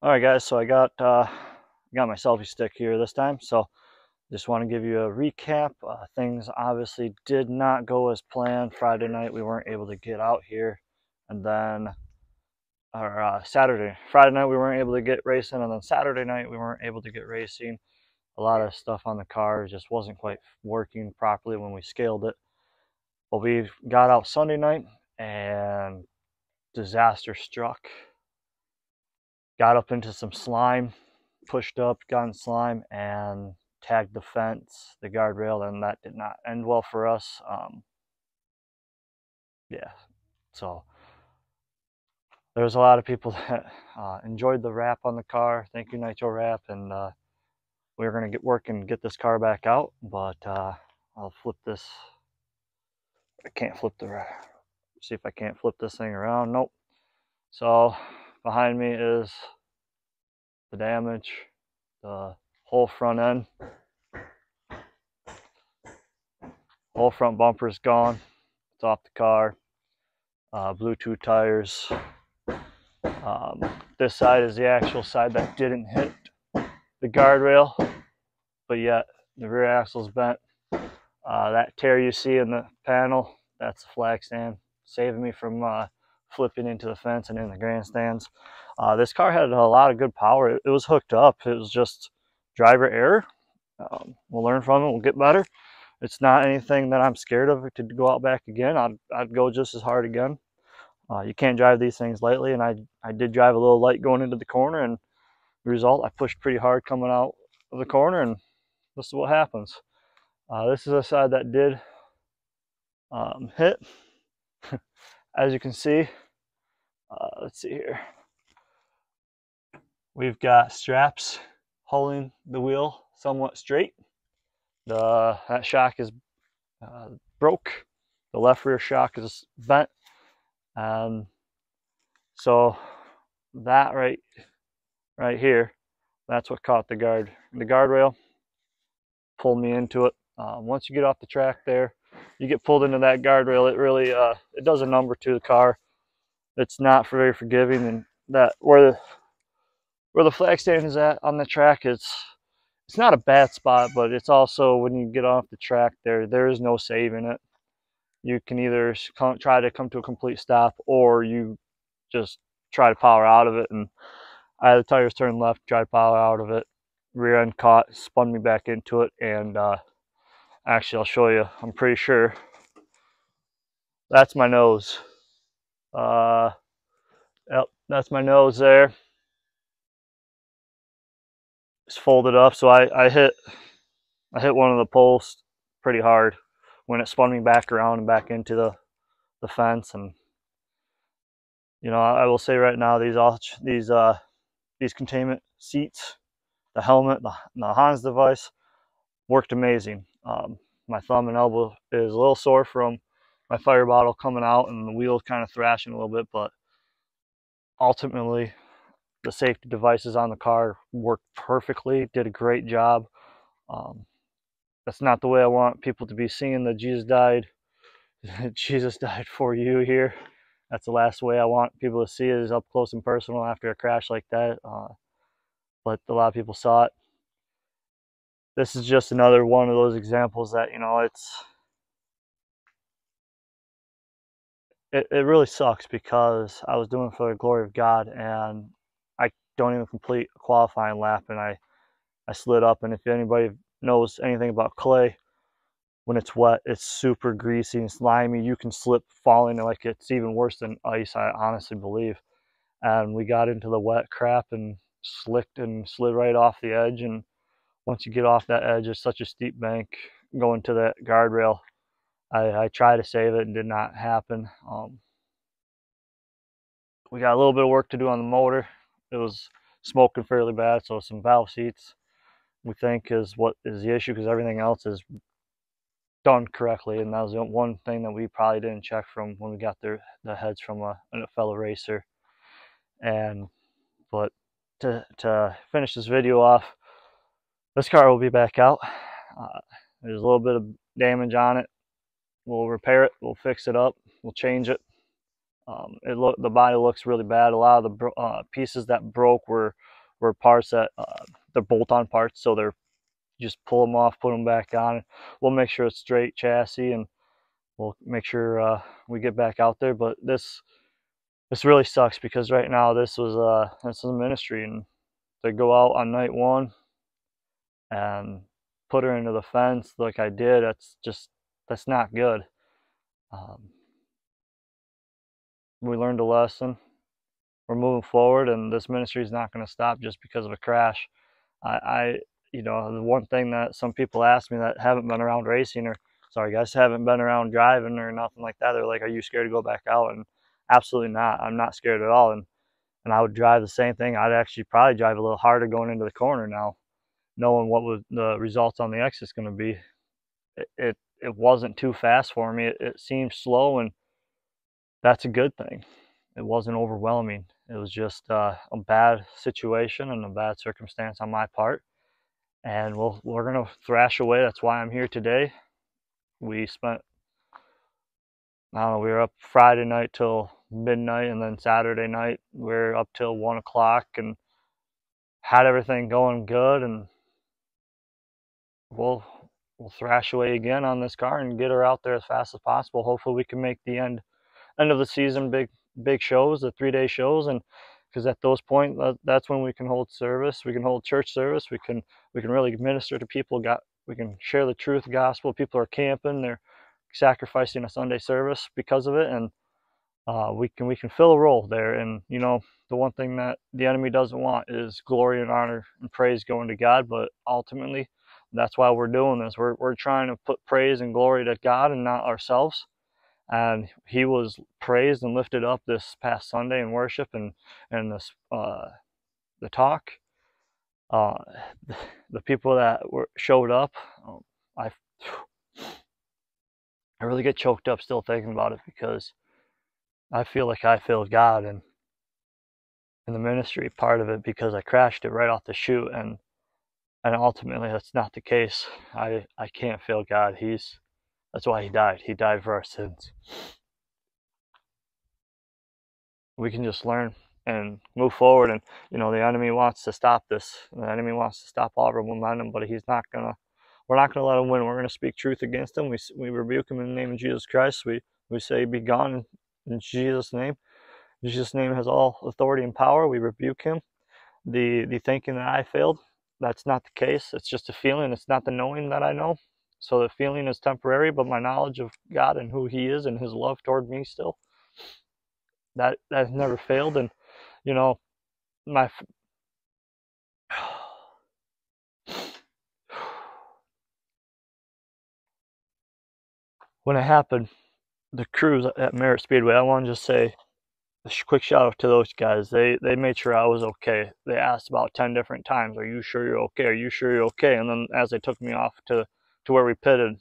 All right, guys. So I got uh, got my selfie stick here this time. So just want to give you a recap. Uh, things obviously did not go as planned. Friday night we weren't able to get out here, and then or uh, Saturday, Friday night we weren't able to get racing, and then Saturday night we weren't able to get racing. A lot of stuff on the car just wasn't quite working properly when we scaled it. But we got out Sunday night and disaster struck. Got up into some slime, pushed up, got in slime, and tagged the fence, the guardrail, and that did not end well for us. Um, yeah, so there's a lot of people that uh, enjoyed the wrap on the car. Thank you, Nitro Wrap, and uh, we're gonna get work and get this car back out. But uh, I'll flip this. I can't flip the. See if I can't flip this thing around. Nope. So behind me is the damage, the whole front end. Whole front bumper is gone. It's off the car. Uh, Bluetooth tires. Um, this side is the actual side that didn't hit the guardrail, but yet the rear axle's bent. Uh, that tear you see in the panel, that's the flag stand, saving me from uh, flipping into the fence and in the grandstands. Uh, this car had a lot of good power. It, it, was hooked up. It was just driver error. Um, we'll learn from it. We'll get better. It's not anything that I'm scared of to go out back again. I'd, I'd go just as hard again. Uh, you can't drive these things lightly, and I, I did drive a little light going into the corner, and the result, I pushed pretty hard coming out of the corner, and this is what happens. Uh, this is a side that did um, hit. As you can see, uh, let's see here. We've got straps holding the wheel somewhat straight. The that shock is uh, broke. The left rear shock is bent. Um, so that right, right here, that's what caught the guard, the guardrail, pulled me into it. Uh, once you get off the track there, you get pulled into that guardrail. It really, uh, it does a number to the car. It's not very forgiving, and that where the where the flag stand is at on the track, it's it's not a bad spot, but it's also when you get off the track there, there is no saving it you can either come, try to come to a complete stop or you just try to power out of it. And I had the tires turned left, tried to power out of it. Rear end caught, spun me back into it. And uh, actually, I'll show you. I'm pretty sure that's my nose. Uh, yep, that's my nose there. It's folded up. So I, I hit I hit one of the posts pretty hard when it spun me back around and back into the, the fence. And, you know, I, will say right now, these all, these, uh, these containment seats, the helmet, the, the Hans device worked amazing. Um, my thumb and elbow is a little sore from my fire bottle coming out and the wheels kind of thrashing a little bit, but ultimately the safety devices on the car worked perfectly, did a great job. Um, that's not the way I want people to be seeing that Jesus died. Jesus died for you here. That's the last way I want people to see it is up close and personal after a crash like that. Uh, but a lot of people saw it. This is just another one of those examples that, you know, it's it, it really sucks because I was doing for the glory of God and I don't even complete a qualifying lap and I I slid up and if anybody knows anything about clay, when it's wet, it's super greasy and slimy. You can slip falling like it's even worse than ice, I honestly believe. And we got into the wet crap and slicked and slid right off the edge. And once you get off that edge, it's such a steep bank going to that guardrail. I, I tried to save it and did not happen. Um, we got a little bit of work to do on the motor. It was smoking fairly bad, so some valve seats we think is what is the issue because everything else is done correctly and that was the one thing that we probably didn't check from when we got their the heads from a, a fellow racer and but to, to finish this video off this car will be back out. Uh, there's a little bit of damage on it. We'll repair it. We'll fix it up. We'll change it. Um, it look the body looks really bad. A lot of the uh, pieces that broke were were parts that uh, they're bolt-on parts, so they're just pull them off, put them back on. We'll make sure it's straight chassis, and we'll make sure uh, we get back out there. But this this really sucks because right now this was uh this is a ministry, and they go out on night one and put her into the fence like I did, that's just that's not good. Um, we learned a lesson. We're moving forward, and this ministry is not going to stop just because of a crash. I, I, you know, the one thing that some people ask me that haven't been around racing or, sorry guys, haven't been around driving or nothing like that, they're like, "Are you scared to go back out?" And absolutely not. I'm not scared at all. And and I would drive the same thing. I'd actually probably drive a little harder going into the corner now, knowing what was the results on the exit going to be. It, it, it wasn't too fast for me. It, it seemed slow, and that's a good thing. It wasn't overwhelming. It was just uh, a bad situation and a bad circumstance on my part. And we'll, we're going to thrash away. That's why I'm here today. We spent, I don't know, we were up Friday night till midnight, and then Saturday night we are up till one o'clock and had everything going good. And we'll we'll thrash away again on this car and get her out there as fast as possible. Hopefully, we can make the end end of the season big big shows, the three day shows, and because at those point that's when we can hold service, we can hold church service, we can we can really minister to people. Got we can share the truth, gospel. People are camping, they're sacrificing a Sunday service because of it, and uh, we can we can fill a role there. And you know the one thing that the enemy doesn't want is glory and honor and praise going to God, but ultimately that's why we're doing this. We're we're trying to put praise and glory to God and not ourselves and he was praised and lifted up this past Sunday in worship and and this uh, the talk. Uh, the people that were showed up, um, I I really get choked up still thinking about it because I feel like I failed God and in the ministry part of it because I crashed it right off the chute and and ultimately that's not the case. I I can't fail God. He's that's why he died. He died for our sins. We can just learn and move forward. And, you know, the enemy wants to stop this. The enemy wants to stop all of our momentum, but he's not to, we're not to let him win. We're going to speak truth against him. We, we rebuke him in the name of Jesus Christ. We, we say, be gone in Jesus' name. Jesus' name has all authority and power. We rebuke him. The, the thinking that I failed, that's not the case. It's just a feeling. It's not the knowing that I know. So the feeling is temporary, but my knowledge of God and who He is and His love toward me still that that has never failed. And you know, my when it happened, the crews at Merritt Speedway, I want to just say quick shout out to those guys. They they made sure I was okay. They asked about ten different times, "Are you sure you're okay? Are you sure you're okay?" And then as they took me off to to where we pitted,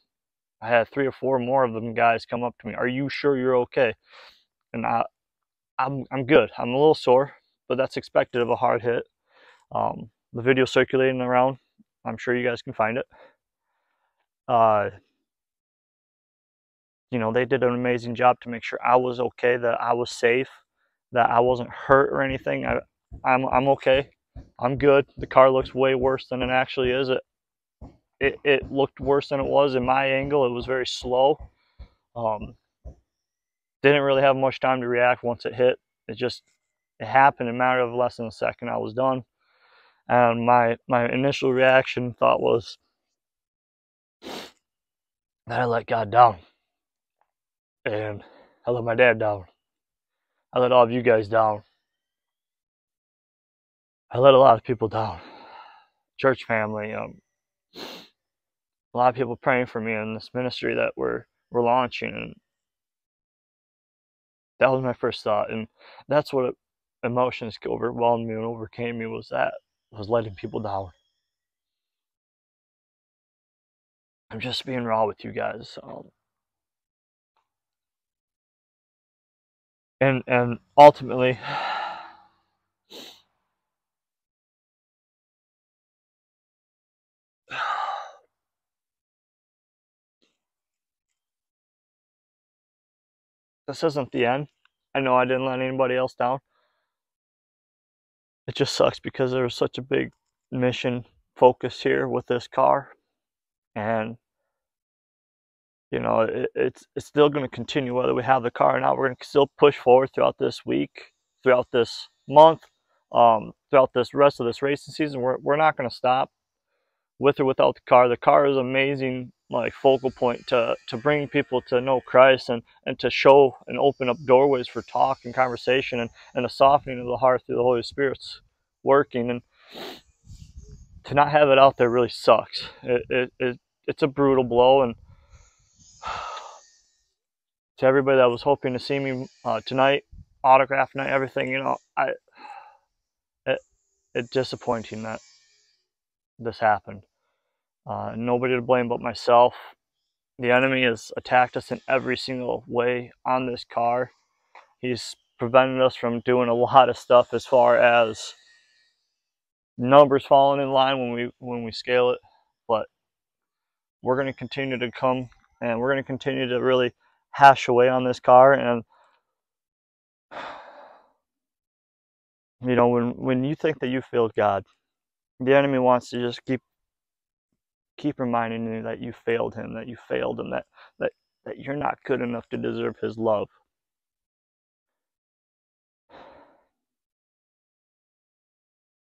I had three or four more of them guys come up to me. Are you sure you're okay? And I, I'm I'm good. I'm a little sore, but that's expected of a hard hit. Um, the video circulating around. I'm sure you guys can find it. Uh, you know, they did an amazing job to make sure I was okay, that I was safe, that I wasn't hurt or anything. I, I'm I'm okay. I'm good. The car looks way worse than it actually is. It it, it looked worse than it was in my angle. It was very slow. Um, didn't really have much time to react once it hit. It just it happened in a matter of less than a second. I was done. And my my initial reaction thought was that I let God down. And I let my dad down. I let all of you guys down. I let a lot of people down. Church family, um, a lot of people praying for me in this ministry that we're we're launching and that was my first thought and that's what emotions overwhelmed me and overcame me was that was letting people down i'm just being raw with you guys um, and and ultimately this isn't the end. I know I didn't let anybody else down. it just sucks because there was such a big mission focus here with this car and you know it, it's it's still going to continue whether we have the car or not. We're going to still push forward throughout this week throughout this month um, throughout this rest of this racing season. We're, we're not going to stop with or without the car. The car is amazing like focal point to to bring people to know christ and and to show and open up doorways for talk and conversation and and a softening of the heart through the holy spirit's working. And to not have it out there really sucks. It, it, it it's a brutal blow and to everybody that was hoping to see me uh, tonight, autograph night, everything, you know, I it it's disappointing that this happened. Uh, nobody to blame but myself. The enemy has attacked us in every single way on this car. He's prevented us from doing a lot of stuff as far as numbers falling in line when we when we scale it, but we're going to continue to come and we're going to continue to really hash away on this car. And you know when when you think that you failed god the enemy wants to just keep keep reminding you that you failed him that you failed him that that that you're not good enough to deserve his love.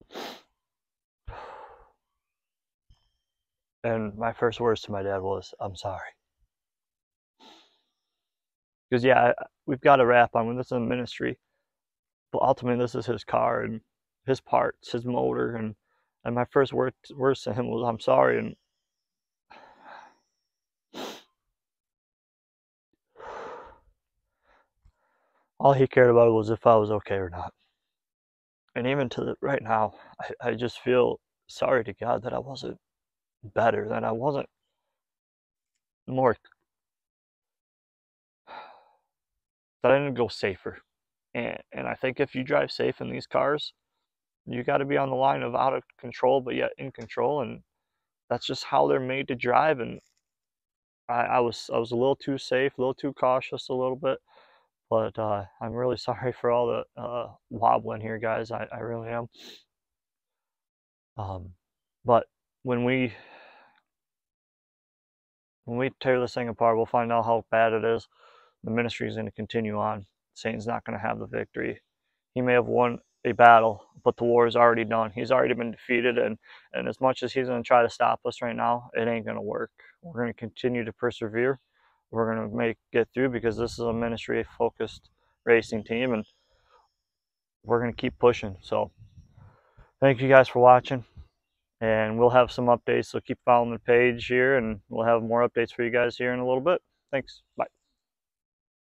And my first words to my dad was i'm sorry because yeah, we've got a wrap on this is a ministry, but ultimately this is his car and his parts, his motor, and and my first word words to him was I'm sorry and. All he cared about was if I was okay or not. And even to the, right now, I, I just feel sorry to God that I wasn't better, that I wasn't more that I didn't go safer. And, and I think if you drive safe in these cars, you got to be on the line of out of control, but yet in control. And that's just how they're made to drive. And I, I was I was a little too safe, a little too cautious, a little bit. But uh, I'm really sorry for all the uh, wobbling here, guys. I, I really am. Um, but when we when we tear this thing apart, we'll find out how bad it is the ministry is going to continue on. Satan's not going to have the victory. He may have won a battle, but the war is already done. He's already been defeated, and, and as much as he's going to try to stop us right now, it ain't going to work. We're going to continue to persevere. We're going to make get through because this is a ministry focused racing team, and we're going to keep pushing. So, thank you guys for watching, and we'll have some updates. So keep following the page here, and we'll have more updates for you guys here in a little bit. Thanks. Bye.